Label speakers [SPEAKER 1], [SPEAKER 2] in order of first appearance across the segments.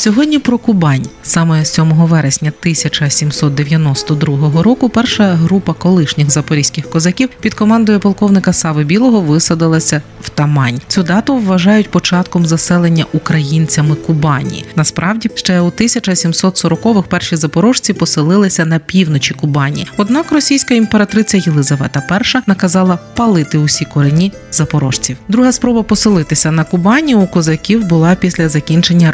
[SPEAKER 1] Сьогодні про Кубань. Саме 7 вересня 1792 року перша група колишніх запорізьких козаків під командою полковника Сави Білого висадилася в Тамань. Цю дату вважають початком заселення українцями Кубані. Насправді, ще у 1740-х перші запорожці поселилися на півночі Кубані. Однак російська імператриця Єлизавета І наказала палити усі корені запорожців. Друга спроба поселитися на Кубані у козаків була після закінчення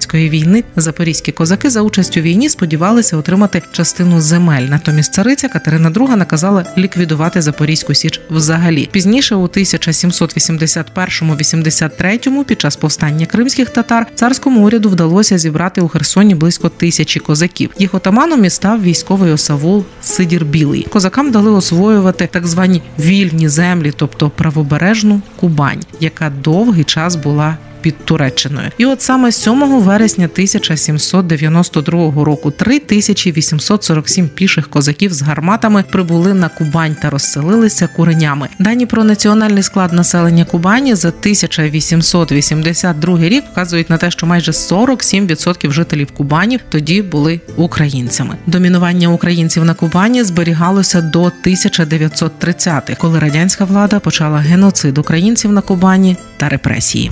[SPEAKER 1] російсько-турецької війни. Запорізькі козаки за участь у війні сподівалися отримати частину земель. Натомість цариця Катерина II наказала ліквідувати Запорізьку Січ взагалі. Пізніше, у 1781-83 під час повстання кримських татар царському уряду вдалося зібрати у Херсоні близько тисячі козаків. Їх отаманом і став військовий осавул Сидір Білий. Козакам дали освоювати так звані вільні землі, тобто правобережну Кубань, яка довгий час була під Туреччиною. І от саме 7 вересня 1792 року 3847 піших козаків з гарматами прибули на Кубань та розселилися куренями. Дані про національний склад населення Кубані за 1882 рік вказують на те, що майже 47% жителів Кубані тоді були українцями. Домінування українців на Кубані зберігалося до 1930-х, коли радянська влада почала геноцид українців на Кубані та репресії.